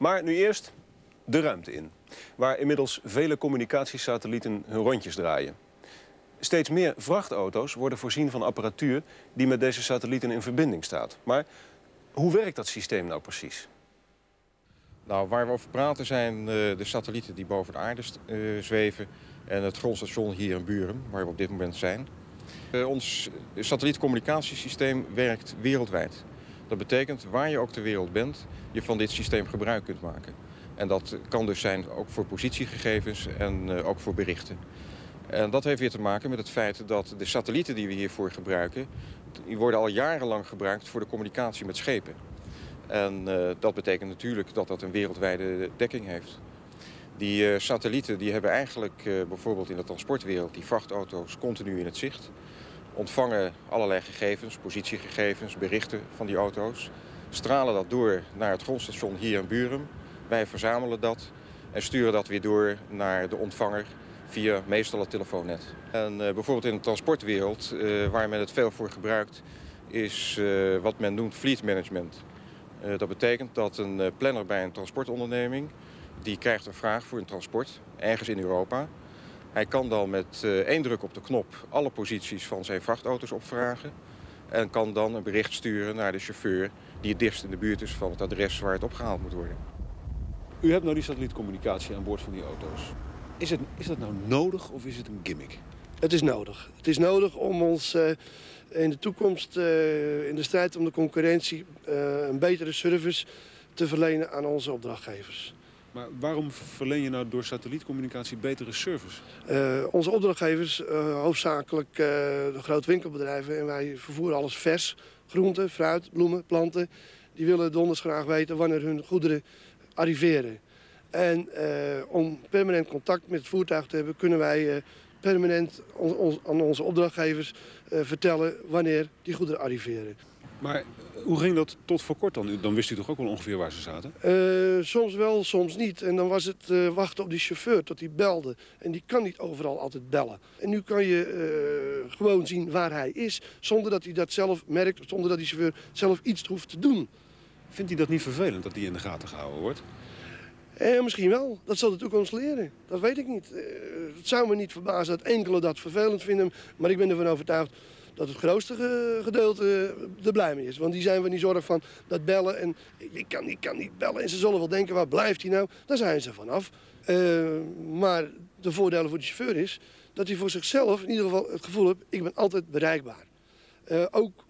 Maar nu eerst de ruimte in. Waar inmiddels vele communicatiesatellieten hun rondjes draaien. Steeds meer vrachtauto's worden voorzien van apparatuur die met deze satellieten in verbinding staat. Maar hoe werkt dat systeem nou precies? Nou, waar we over praten zijn uh, de satellieten die boven de aarde uh, zweven en het grondstation hier in Buren, waar we op dit moment zijn. Uh, ons satellietcommunicatiesysteem werkt wereldwijd. Dat betekent waar je ook ter wereld bent, je van dit systeem gebruik kunt maken. En dat kan dus zijn ook voor positiegegevens en ook voor berichten. En dat heeft weer te maken met het feit dat de satellieten die we hiervoor gebruiken... die worden al jarenlang gebruikt voor de communicatie met schepen. En uh, dat betekent natuurlijk dat dat een wereldwijde dekking heeft. Die uh, satellieten die hebben eigenlijk bijvoorbeeld in de transportwereld... die vrachtauto's continu in het zicht. Ontvangen allerlei gegevens, positiegegevens, berichten van die auto's. Stralen dat door naar het grondstation hier in Buren. Wij verzamelen dat en sturen dat weer door naar de ontvanger via meestal het telefoonnet. En uh, bijvoorbeeld in de transportwereld, uh, waar men het veel voor gebruikt, is uh, wat men noemt fleet management. dat betekent dat een planner bij een transportonderneming, die krijgt een vraag voor een transport, ergens in Europa. Hij kan dan met één druk op de knop alle posities van zijn vrachtauto's opvragen. En kan dan een bericht sturen naar de chauffeur die het dichtst in de buurt is van het adres waar het opgehaald moet worden. U hebt nou die satellietcommunicatie aan boord van die auto's. Is, het, is dat nou nodig of is het een gimmick? Het is nodig. Het is nodig om ons uh, in de toekomst, uh, in de strijd om de concurrentie, uh, een betere service te verlenen aan onze opdrachtgevers. Maar waarom verleen je nou door satellietcommunicatie betere service? onze opdrachtgevers, hoofdzakelijk de grote winkelbedrijven... en wij vervoeren alles vers, groenten, fruit, bloemen, planten... die willen donders graag weten wanneer hun goederen arriveren. En om permanent contact met het voertuig te hebben... kunnen wij permanent aan onze opdrachtgevers vertellen wanneer die goederen arriveren. Maar hoe ging dat tot voor kort dan? Dan wist u toch ook wel ongeveer waar ze zaten? soms wel, soms niet. En dan was het wachten op die chauffeur tot hij belde. En die kan niet overal altijd bellen. En nu kan je gewoon zien waar hij is... zonder dat hij dat zelf merkt, zonder dat die chauffeur zelf iets hoeft te doen. Vindt u dat niet vervelend dat die in de gaten gehouden wordt? Eh, misschien wel. Dat zal de toekomst leren. Dat weet ik niet. Eh, het zou me niet verbazen dat enkele dat vervelend vinden. Maar ik ben ervan overtuigd dat het grootste gedeelte er blij mee is. Want die zijn we niet zorg van dat bellen. En ik kan, ik kan niet bellen. En ze zullen wel denken, waar blijft hij nou? Daar zijn ze vanaf. Uh, maar de voordelen voor de chauffeur is dat hij voor zichzelf in ieder geval het gevoel heeft... ik ben altijd bereikbaar. Uh, ook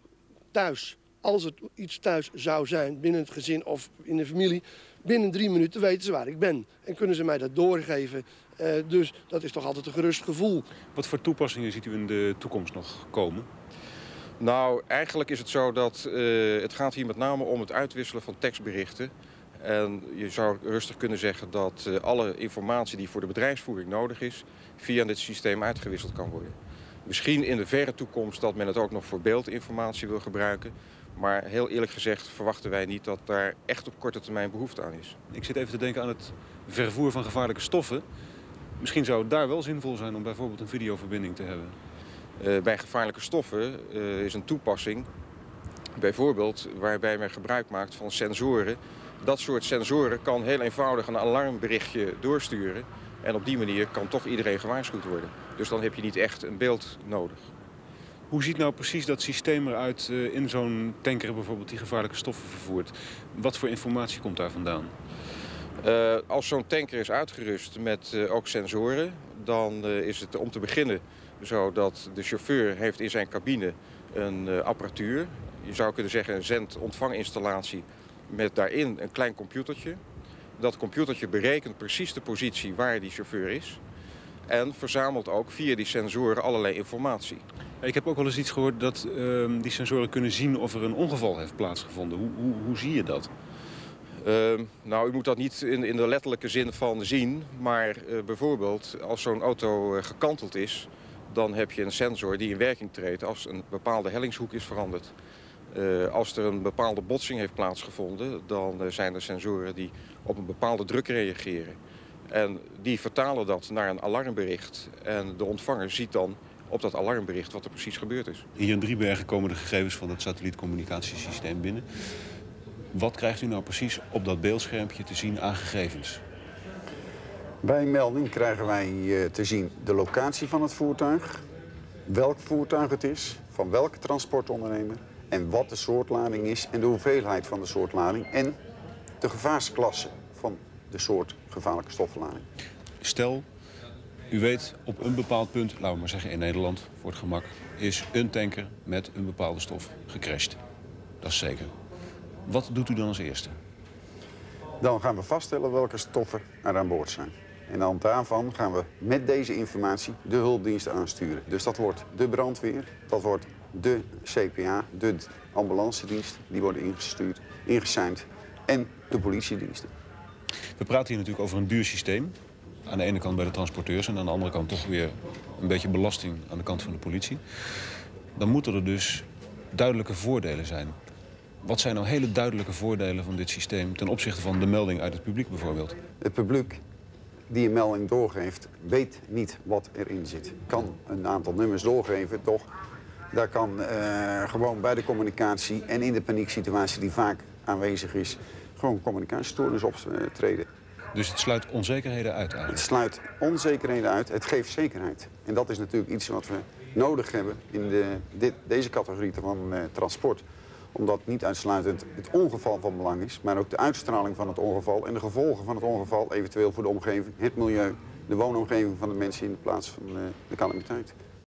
thuis. Als het iets thuis zou zijn, binnen het gezin of in de familie binnen drie minuten weten ze waar ik ben. En kunnen ze mij dat doorgeven. Uh, dus dat is toch altijd een gerust gevoel. Wat voor toepassingen ziet u in de toekomst nog komen? Nou, eigenlijk is het zo dat uh, het gaat hier met name om het uitwisselen van tekstberichten. En je zou rustig kunnen zeggen dat uh, alle informatie die voor de bedrijfsvoering nodig is... via dit systeem uitgewisseld kan worden. Misschien in de verre toekomst dat men het ook nog voor beeldinformatie wil gebruiken. Maar heel eerlijk gezegd verwachten wij niet dat daar echt op korte termijn behoefte aan is. Ik zit even te denken aan het vervoer van gevaarlijke stoffen. Misschien zou het daar wel zinvol zijn om bijvoorbeeld een videoverbinding te hebben. Uh, bij gevaarlijke stoffen uh, is een toepassing bijvoorbeeld waarbij men gebruik maakt van sensoren. Dat soort sensoren kan heel eenvoudig een alarmberichtje doorsturen. En op die manier kan toch iedereen gewaarschuwd worden. Dus dan heb je niet echt een beeld nodig. Hoe ziet nou precies dat systeem eruit uh, in zo'n tanker bijvoorbeeld die gevaarlijke stoffen vervoert? Wat voor informatie komt daar vandaan? Uh, als zo'n tanker is uitgerust met uh, ook sensoren, dan is het om te beginnen zo dat de chauffeur heeft in zijn cabine een apparatuur. Je zou kunnen zeggen een zend-ontvanginstallatie met daarin een klein computertje. Dat computertje berekent precies de positie waar die chauffeur is. En verzamelt ook via die sensoren allerlei informatie. Ik heb ook wel eens iets gehoord dat uh, die sensoren kunnen zien of er een ongeval heeft plaatsgevonden. Hoe, hoe, hoe zie je dat? Uh, nou, u moet dat niet in, in de letterlijke zin van zien. Maar uh, bijvoorbeeld als zo'n auto uh, gekanteld is... dan heb je een sensor die in werking treedt als een bepaalde hellingshoek is veranderd. Uh, als er een bepaalde botsing heeft plaatsgevonden... dan zijn er sensoren die op een bepaalde druk reageren. En die vertalen dat naar een alarmbericht. En de ontvanger ziet dan op dat alarmbericht wat er precies gebeurd is. Hier in Driebergen komen de gegevens van het satellietcommunicatiesysteem binnen. Wat krijgt u nou precies op dat beeldschermpje te zien aan gegevens? Bij een melding krijgen wij eh, te zien de locatie van het voertuig, welk voertuig het is, van welke transportondernemer en wat de soortlading is en de hoeveelheid van de soortlading en de gevaarsklasse van de soort gevaarlijke stoffenlading. Stel, u weet op een bepaald punt, laten we maar zeggen in Nederland, voor het gemak, is een tanker met een bepaalde stof gecrashed. Dat is zeker. Wat doet u dan als eerste? Dan gaan we vaststellen welke stoffen er aan boord zijn. En dan daarvan gaan we met deze informatie de hulpdiensten aansturen. Dus dat wordt de brandweer, dat wordt de CPA, de ambulancedienst. Die worden ingestuurd, ingesigned. En de politiediensten. We praten hier natuurlijk over een duur systeem. Aan de ene kant bij de transporteurs en aan de andere kant toch weer een beetje belasting aan de kant van de politie. Dan moeten er dus duidelijke voordelen zijn. Wat zijn nou hele duidelijke voordelen van dit systeem ten opzichte van de melding uit het publiek bijvoorbeeld? Het publiek die een melding doorgeeft, weet niet wat erin zit. Kan een aantal nummers doorgeven, toch? Daar kan uh, gewoon bij de communicatie en in de panieksituatie die vaak aanwezig is, gewoon communicatiestoornis optreden. Dus het sluit onzekerheden uit eigenlijk? Het sluit onzekerheden uit, het geeft zekerheid. En dat is natuurlijk iets wat we nodig hebben in de, dit, deze categorie van uh, transport omdat niet uitsluitend het ongeval van belang is, maar ook de uitstraling van het ongeval en de gevolgen van het ongeval, eventueel voor de omgeving, het milieu, de woonomgeving van de mensen in de plaats van uh, de calamiteit.